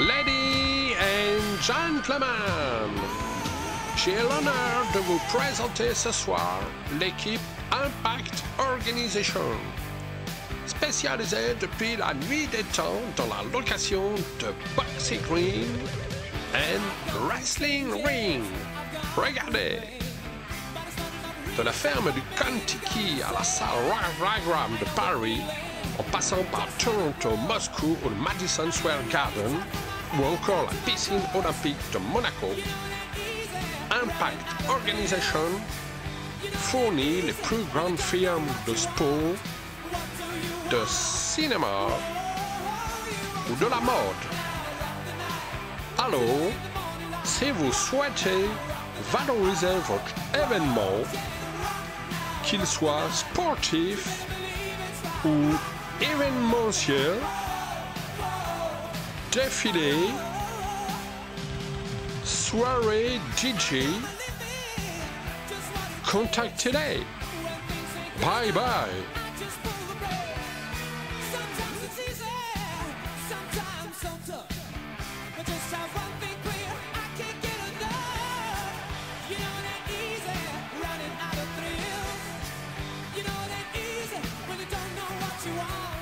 Ladies and gentlemen, j'ai l'honneur de vous présenter ce soir l'équipe Impact Organization, spécialisée depuis la nuit des temps dans la location de boxing ring and wrestling ring. Regardez, de la ferme du Kentucky à la salle Ragram de Paris, en passant par Toronto, Moscou ou le Madison Square Garden, ou encore la piscine olympique de Monaco, Impact Organization fournit les plus grandes firmes de sport, de cinéma ou de la mode. Alors, si vous souhaitez valoriser votre événement, qu'il soit sportif ou événementiel, défilé, soirée DJ, Contact today. Bye bye. Just have one thing clear, I can't get enough. You know. you are.